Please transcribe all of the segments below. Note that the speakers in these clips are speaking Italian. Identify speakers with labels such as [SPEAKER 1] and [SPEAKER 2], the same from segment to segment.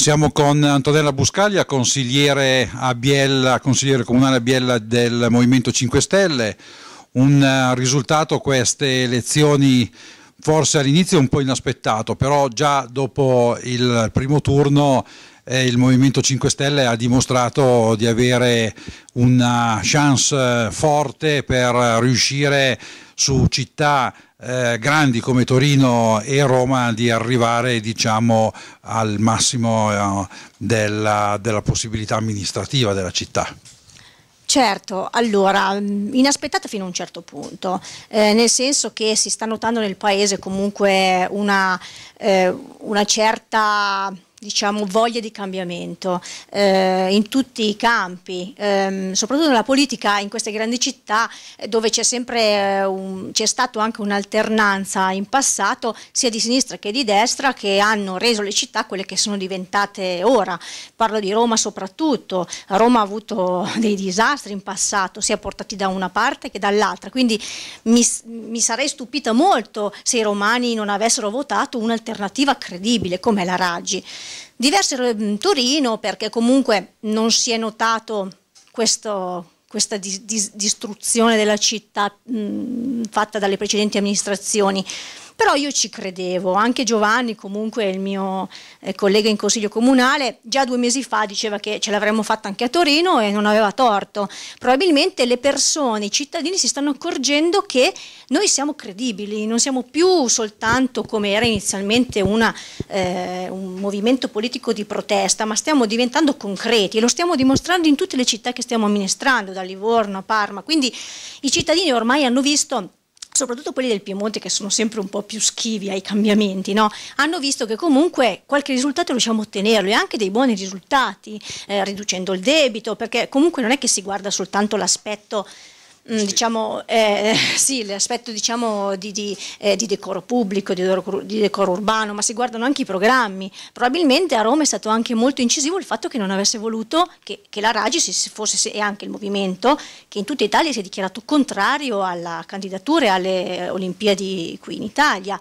[SPEAKER 1] Siamo con Antonella Buscaglia, consigliere, Biella, consigliere comunale a Biella del Movimento 5 Stelle. Un eh, risultato queste elezioni forse all'inizio un po' inaspettato, però già dopo il primo turno eh, il Movimento 5 Stelle ha dimostrato di avere una chance forte per riuscire su città eh, grandi come Torino e Roma di arrivare diciamo, al massimo eh, della, della possibilità amministrativa della città.
[SPEAKER 2] Certo, allora, mm, inaspettata fino a un certo punto, eh, nel senso che si sta notando nel paese comunque una, eh, una certa diciamo, voglia di cambiamento eh, in tutti i campi, ehm, soprattutto nella politica in queste grandi città eh, dove c'è sempre eh, un, c'è stato anche un'alternanza in passato sia di sinistra che di destra che hanno reso le città quelle che sono diventate ora. Parlo di Roma soprattutto, Roma ha avuto dei disastri in passato, sia portati da una parte che dall'altra, quindi mi, mi sarei stupita molto se i romani non avessero votato un'alternativa credibile come la Raggi. Diverse in Torino perché comunque non si è notato questo, questa dis- distruzione della città mh, fatta dalle precedenti amministrazioni però io ci credevo, anche Giovanni comunque il mio eh, collega in consiglio comunale già due mesi fa diceva che ce l'avremmo fatta anche a Torino e non aveva torto, probabilmente le persone, i cittadini si stanno accorgendo che noi siamo credibili, non siamo più soltanto come era inizialmente una, eh, un movimento politico di protesta, ma stiamo diventando concreti e lo stiamo dimostrando in tutte le città che stiamo amministrando, da Livorno a Parma, quindi i cittadini ormai hanno visto soprattutto quelli del Piemonte che sono sempre un po' più schivi ai cambiamenti, no? hanno visto che comunque qualche risultato riusciamo a ottenerlo e anche dei buoni risultati, eh, riducendo il debito, perché comunque non è che si guarda soltanto l'aspetto diciamo, eh, sì, l'aspetto diciamo, di, di, eh, di, decoro pubblico, di decoro, di decoro, urbano, ma si guardano anche i programmi. Probabilmente a Roma è stato anche molto incisivo il fatto che non avesse voluto che, che la Raggi fosse, e anche il movimento, che in tutta Italia si è dichiarato contrario alla candidatura alle Olimpiadi qui in Italia.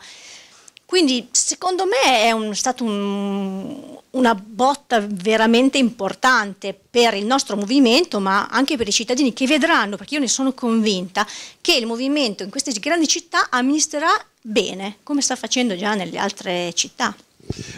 [SPEAKER 2] Quindi secondo me è un, stato un, una botta veramente importante per il nostro movimento, ma anche per i cittadini che vedranno, perché io ne sono convinta, che il movimento in queste grandi città amministrerà bene, come sta facendo già nelle altre città.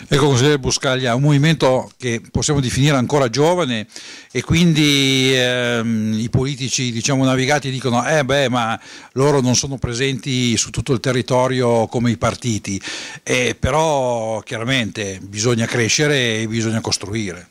[SPEAKER 1] Ecco, consigliere Buscaglia, un movimento che possiamo definire ancora giovane e quindi ehm, i politici diciamo, navigati dicono eh beh ma loro non sono presenti su tutto il territorio come i partiti, eh, però chiaramente bisogna crescere e bisogna costruire.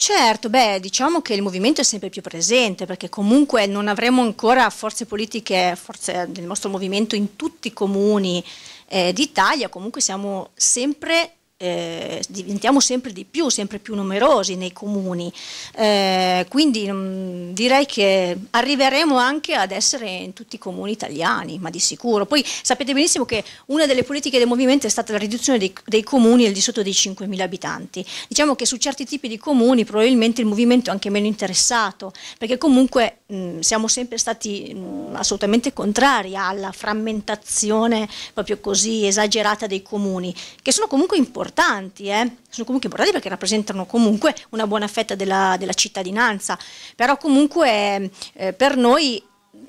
[SPEAKER 2] Certo, beh, diciamo che il movimento è sempre più presente perché comunque non avremo ancora forze politiche, forze del nostro movimento in tutti i comuni eh, d'Italia, comunque siamo sempre eh, diventiamo sempre di più, sempre più numerosi nei comuni, eh, quindi mh, mm, direi che arriveremo anche ad essere in tutti i comuni italiani, ma di sicuro. Poi sapete benissimo che una delle politiche del movimento è stata la riduzione dei, dei comuni al di sotto dei 5.000 abitanti. Diciamo che su certi tipi di comuni probabilmente il movimento è anche meno interessato, perché comunque siamo sempre stati mm, assolutamente contrari alla frammentazione proprio così esagerata dei comuni, che sono comunque importanti eh? sono comunque importanti perché rappresentano comunque una buona fetta della, della cittadinanza, però comunque eh, per noi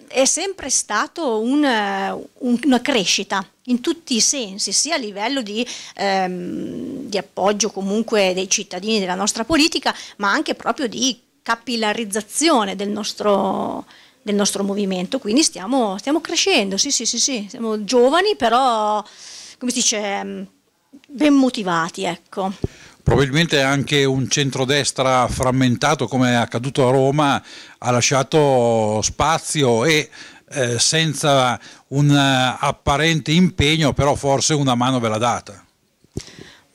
[SPEAKER 2] è sempre stato un, un, una crescita in tutti i sensi, sia a livello di, ehm, di, appoggio comunque dei cittadini della nostra politica, ma anche proprio di capillarizzazione del nostro, del nostro movimento. Quindi stiamo, stiamo crescendo, sì, sì, sì, sì, siamo giovani, però come si dice ben motivati, ecco.
[SPEAKER 1] Probabilmente anche un centrodestra frammentato come è accaduto a Roma ha lasciato spazio e eh, senza un uh, apparente impegno, però forse una mano ve l'ha data.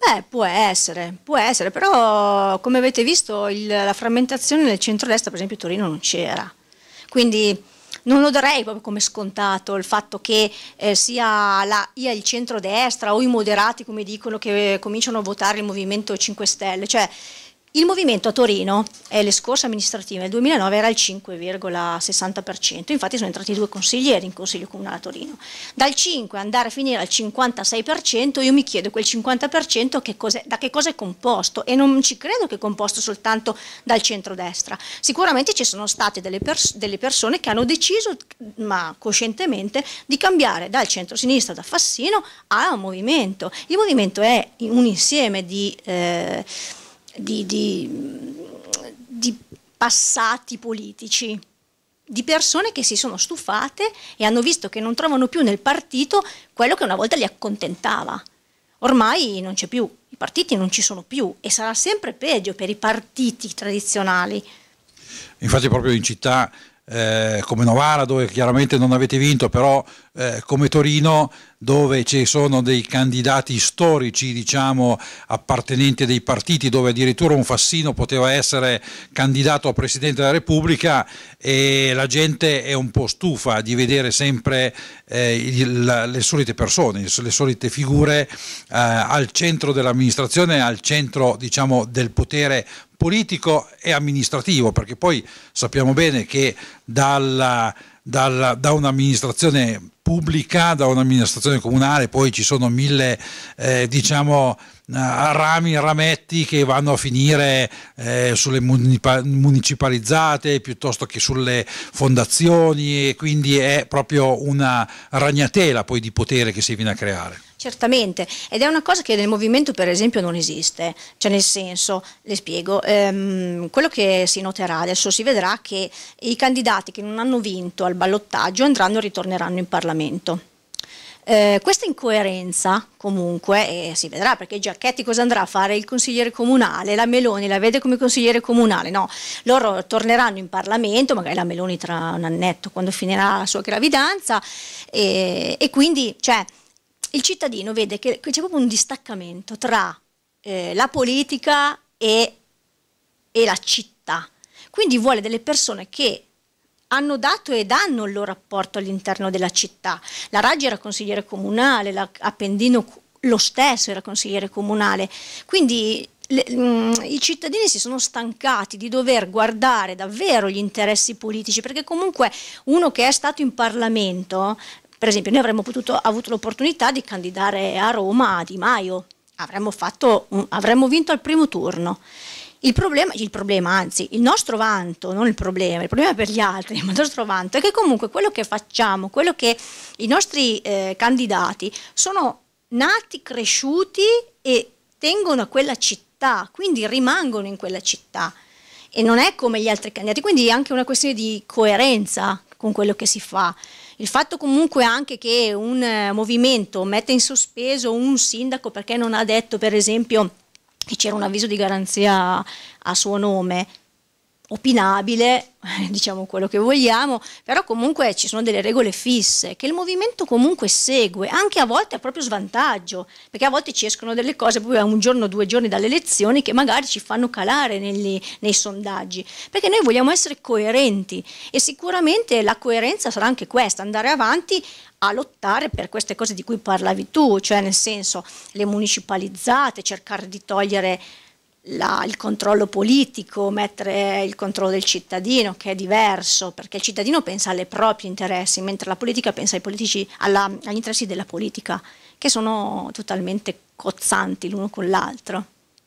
[SPEAKER 2] Beh, può essere, può essere, però come avete visto il, la frammentazione nel centrodestra, per esempio Torino non c'era. Quindi non lo darei proprio come scontato il fatto che eh, sia la, il centrodestra o i moderati, come dicono, che cominciano a votare il Movimento 5 Stelle. Cioè, Il movimento a Torino, eh, le scorse amministrative nel 2009 era al 5,60%, infatti sono entrati due consiglieri in Consiglio Comunale a Torino. Dal 5 andare a finire al 56%, io mi chiedo quel 50% che da che cosa è composto e non ci credo che è composto soltanto dal centrodestra. Sicuramente ci sono state delle, pers delle persone che hanno deciso, ma coscientemente, di cambiare dal centro-sinistra, da Fassino, a un movimento. Il movimento è un insieme di... Eh, di, di, di passati politici, di persone che si sono stufate e hanno visto che non trovano più nel partito quello che una volta li accontentava. Ormai non c'è più, i partiti non ci sono più e sarà sempre peggio per i partiti tradizionali.
[SPEAKER 1] Infatti proprio in città eh, come Novara dove chiaramente non avete vinto, però eh, come Torino dove ci sono dei candidati storici, diciamo, appartenenti dei partiti, dove addirittura un Fassino poteva essere candidato a Presidente della Repubblica e la gente è un po' stufa di vedere sempre eh, il, le solite persone, le solite figure eh, al centro dell'amministrazione, al centro, diciamo, del potere politico e amministrativo, perché poi sappiamo bene che dalla, dalla, da un'amministrazione pubblica, da un'amministrazione comunale, poi ci sono mille eh, diciamo, rami, rametti che vanno a finire eh, sulle municipalizzate piuttosto che sulle fondazioni e quindi è proprio una ragnatela poi di potere che si viene a creare.
[SPEAKER 2] Certamente, ed è una cosa che nel movimento per esempio non esiste, cioè nel senso, le spiego, ehm, quello che si noterà adesso si vedrà che i candidati che non hanno vinto al ballottaggio andranno e ritorneranno in Parlamento. Eh, questa incoerenza comunque eh, si vedrà perché Giacchetti cosa andrà a fare? Il consigliere comunale, la Meloni la vede come consigliere comunale, no, loro torneranno in Parlamento, magari la Meloni tra un annetto quando finirà la sua gravidanza e, e quindi cioè, il cittadino vede che c'è proprio un distaccamento tra eh, la politica e, e la città, quindi vuole delle persone che hanno dato e danno il loro rapporto all'interno della città. La Raggi era consigliere comunale, la Appendino lo stesso era consigliere comunale, quindi le, mh, mm, i cittadini si sono stancati di dover guardare davvero gli interessi politici, perché comunque uno che è stato in Parlamento, per esempio noi avremmo potuto, avuto l'opportunità di candidare a Roma a Di Maio, avremmo, fatto, avremmo vinto al primo turno. Il problema, il problema, anzi, il nostro vanto, non il problema, il problema per gli altri, ma il nostro vanto è che comunque quello che facciamo, quello che i nostri eh, candidati sono nati, cresciuti e tengono a quella città, quindi rimangono in quella città e non è come gli altri candidati, quindi è anche una questione di coerenza con quello che si fa. Il fatto comunque anche che un eh, movimento metta in sospeso un sindaco perché non ha detto per esempio che c'era un avviso di garanzia a suo nome, opinabile, diciamo quello che vogliamo, però comunque ci sono delle regole fisse che il movimento comunque segue, anche a volte a proprio svantaggio, perché a volte ci escono delle cose proprio a un giorno o due giorni dalle elezioni che magari ci fanno calare negli, nei sondaggi, perché noi vogliamo essere coerenti e sicuramente la coerenza sarà anche questa, andare avanti a lottare per queste cose di cui parlavi tu, cioè nel senso le municipalizzate, cercare di togliere la, il controllo politico, mettere il controllo del cittadino, che è diverso, perché il cittadino pensa alle propri interessi, mentre la politica pensa politici, alla, agli interessi della politica, che sono totalmente cozzanti l'uno con l'altro.